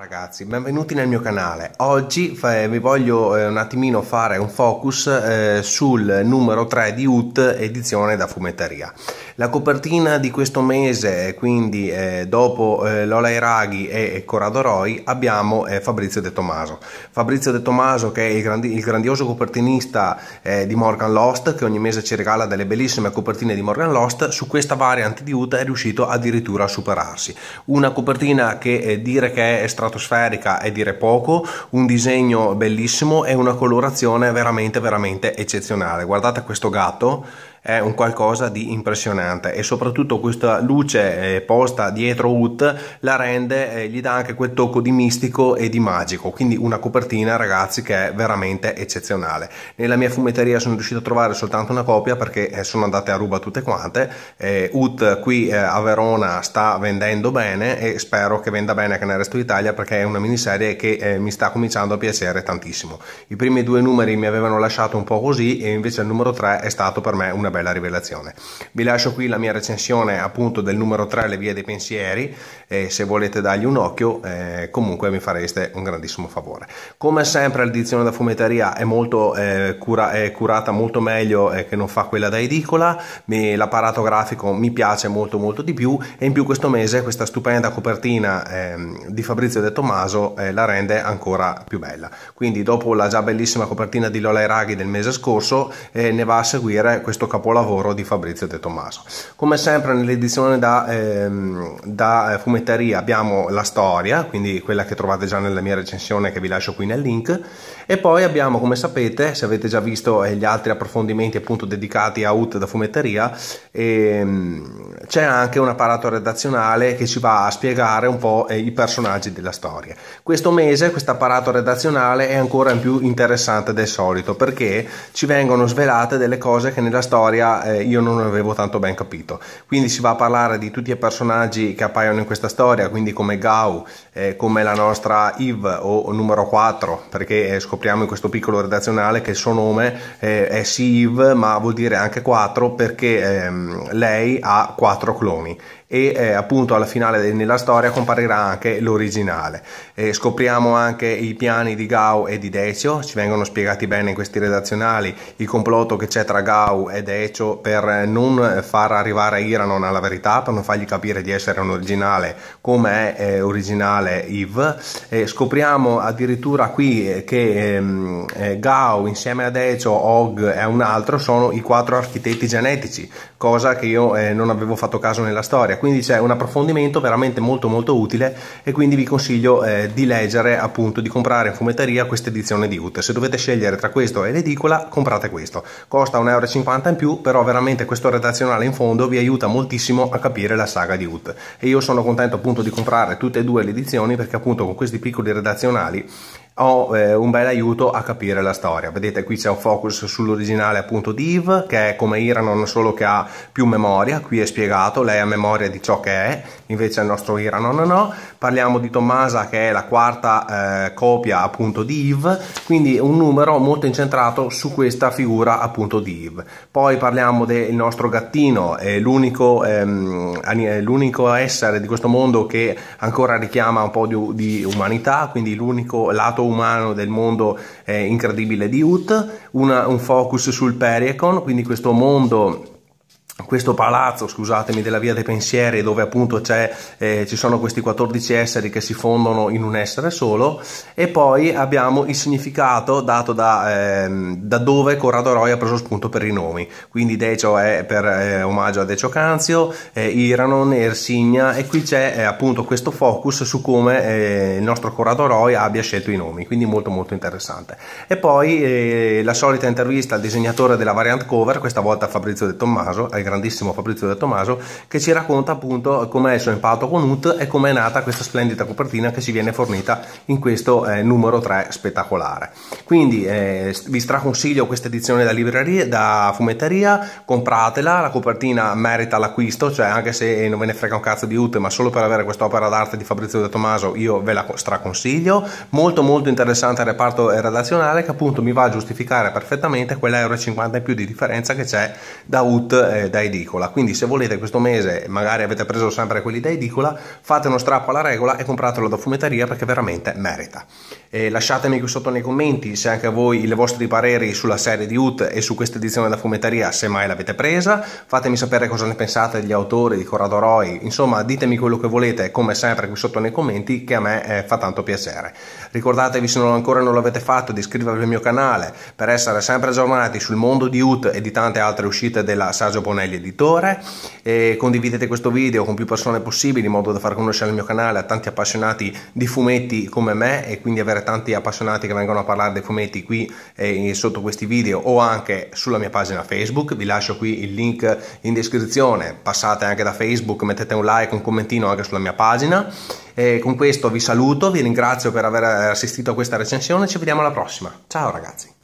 Ragazzi, benvenuti nel mio canale. Oggi vi voglio eh, un attimino fare un focus eh, sul numero 3 di UT edizione da fumetteria. La copertina di questo mese, quindi eh, dopo eh, Lola Iraghi e Corrado Roy, abbiamo eh, Fabrizio De Tomaso. Fabrizio De Tomaso che è il, il grandioso copertinista eh, di Morgan Lost, che ogni mese ci regala delle bellissime copertine di Morgan Lost, su questa variante di UT è riuscito addirittura a superarsi. Una copertina che dire che è stata stratosferica è dire poco, un disegno bellissimo e una colorazione veramente veramente eccezionale. Guardate questo gatto è un qualcosa di impressionante e soprattutto questa luce eh, posta dietro Ut la rende, eh, gli dà anche quel tocco di mistico e di magico, quindi una copertina ragazzi che è veramente eccezionale. Nella mia fumetteria sono riuscito a trovare soltanto una copia perché eh, sono andate a ruba tutte quante, eh, Ut qui eh, a Verona sta vendendo bene e spero che venda bene anche nel resto d'Italia perché è una miniserie che eh, mi sta cominciando a piacere tantissimo. I primi due numeri mi avevano lasciato un po' così e invece il numero 3 è stato per me una una bella rivelazione. Vi lascio qui la mia recensione appunto del numero 3 Le vie dei pensieri e se volete dargli un occhio eh, comunque mi fareste un grandissimo favore. Come sempre l'edizione da fumetteria è molto eh, cura, è curata molto meglio eh, che non fa quella da edicola, l'apparato grafico mi piace molto molto di più e in più questo mese questa stupenda copertina ehm, di Fabrizio De Tommaso eh, la rende ancora più bella. Quindi dopo la già bellissima copertina di Lola e Raghi del mese scorso eh, ne va a seguire questo capolavoro capolavoro di Fabrizio De Tommaso. Come sempre nell'edizione da, ehm, da, eh, fumetteria abbiamo la storia, quindi quella che trovate già nella mia recensione che vi lascio qui nel link, e poi abbiamo, come sapete, se avete già visto eh, gli altri approfondimenti appunto dedicati a UT da fumetteria, ehm, c'è anche un apparato redazionale che ci va a spiegare un po' eh, i personaggi della storia. Questo mese questo apparato redazionale è ancora più interessante del solito perché ci vengono svelate delle cose che nella storia storia eh, io non avevo tanto ben capito. Quindi si va a parlare di tutti i personaggi che appaiono in questa storia, quindi come Gau, eh, come la nostra Eve o numero 4, perché eh, scopriamo in questo piccolo redazionale che il suo nome eh, è sì Eve, ma vuol dire anche 4 perché ehm, lei ha 4 cloni e eh, appunto alla finale nella storia comparirà anche l'originale. Eh, scopriamo anche i piani di Gao e di Decio, ci vengono spiegati bene in questi redazionali il complotto che c'è tra Gao e Decio per non far arrivare Iranon alla verità, per non fargli capire di essere un originale come è eh, originale Eve. scopriamo addirittura qui eh, che ehm, eh, Gao insieme a Decio, Og e un altro sono i quattro architetti genetici, cosa che io eh, non avevo fatto caso nella storia quindi c'è un approfondimento veramente molto molto utile e quindi vi consiglio eh, di leggere appunto di comprare in fumetteria questa edizione di UT se dovete scegliere tra questo e l'edicola comprate questo. Costa 1,50 euro in più però veramente questo redazionale in fondo vi aiuta moltissimo a capire la saga di UT e io sono contento appunto di comprare tutte e due le edizioni perché appunto con questi piccoli redazionali ho eh, un bel aiuto a capire la storia. Vedete qui c'è un focus sull'originale appunto di Eve che è come Iranon solo che ha più memoria, qui è spiegato, lei ha memoria di ciò che è, invece il nostro Iranon no. Parliamo di Tomasa che è la quarta eh, copia appunto di Eve, quindi un numero molto incentrato su questa figura appunto di Eve. Poi parliamo del nostro gattino, è l'unico, ehm, essere di questo mondo che ancora richiama un po' di, di umanità, quindi l'unico lato umano del mondo eh, incredibile di Ut, una, un focus sul Periecon, quindi questo mondo questo palazzo, scusatemi, della via dei pensieri dove appunto eh, ci sono questi 14 esseri che si fondono in un essere solo e poi abbiamo il significato dato da, eh, da dove Corrado Roy ha preso spunto per i nomi, quindi Decio è per eh, omaggio a Decio Canzio, eh, Iranon, Ersigna e qui c'è eh, appunto questo focus su come eh, il nostro Corrado Roy abbia scelto i nomi, quindi molto molto interessante. E poi la solita intervista al disegnatore della variant cover, questa volta Fabrizio De Tommaso, al grandissimo Fabrizio De Tommaso, che ci racconta appunto com'è il suo impatto con UT e come è nata questa splendida copertina che ci viene fornita in questo eh, numero 3 spettacolare. Quindi eh, vi straconsiglio questa edizione da libreria, da fumetteria, compratela, la copertina merita l'acquisto, cioè anche se non ve ne frega un cazzo di UT, ma solo per avere quest'opera d'arte di Fabrizio De Tommaso io ve la straconsiglio. Molto molto interessante il reparto redazionale che appunto mi va a giustificare perfettamente quell'euro 50 in più di differenza che c'è da UT eh, da edicola. Quindi se volete questo mese, magari avete preso sempre quelli da edicola, fate uno strappo alla regola e compratelo da fumetteria perché veramente merita. E lasciatemi qui sotto nei commenti se anche voi i vostri pareri sulla serie di UT e su questa edizione da fumetteria, se mai l'avete presa. Fatemi sapere cosa ne pensate degli autori di Corrado Roy. Insomma, ditemi quello che volete, come sempre qui sotto nei commenti, che a me eh, fa tanto piacere. Ricordatevi se non ancora non l'avete fatto di iscrivervi al mio canale per essere sempre aggiornati sul mondo di UT e di tante altre uscite della Saggio Bonelli Editore e condividete questo video con più persone possibili in modo da far conoscere il mio canale a tanti appassionati di fumetti come me e quindi avere tanti appassionati che vengono a parlare dei fumetti qui eh, sotto questi video o anche sulla mia pagina Facebook. Vi lascio qui il link in descrizione, passate anche da Facebook, mettete un like, un commentino anche sulla mia pagina. E con questo vi saluto, vi ringrazio per aver assistito a questa recensione, ci vediamo alla prossima. Ciao ragazzi!